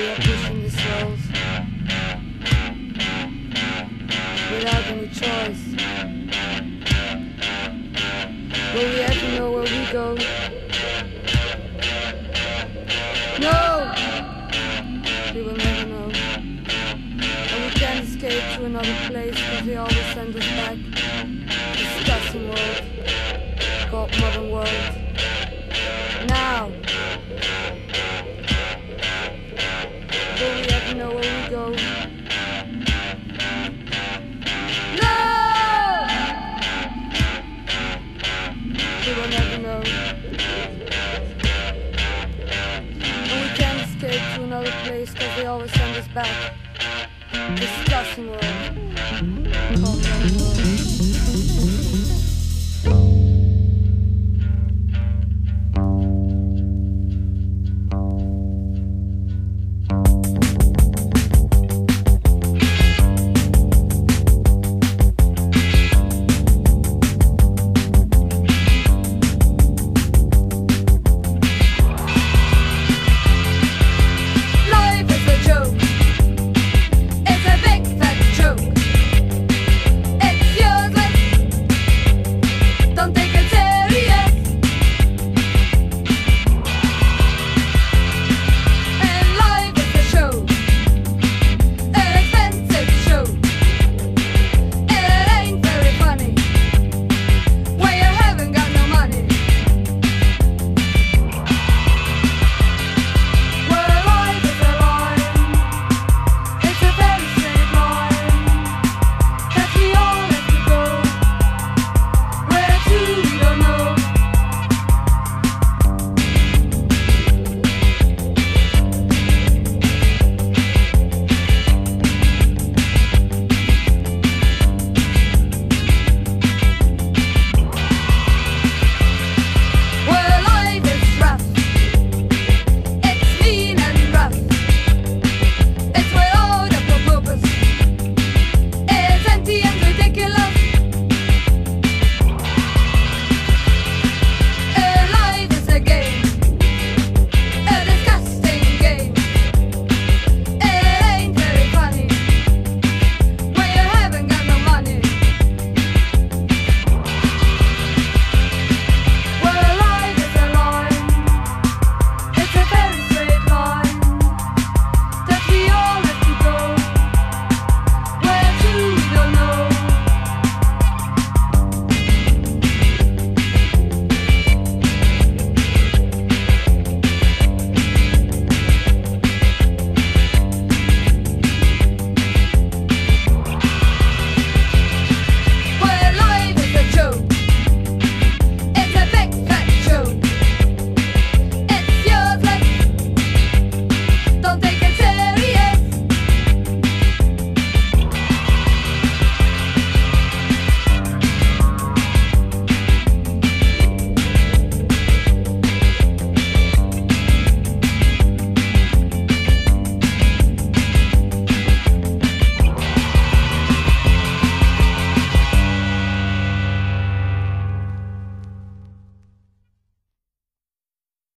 We are pushing the souls without any choice. But we have to know where we go. No! We will never know. And we can't escape to another place because they always send us back. Disgusting world. called modern world. Now! always send us back. Disgusting world.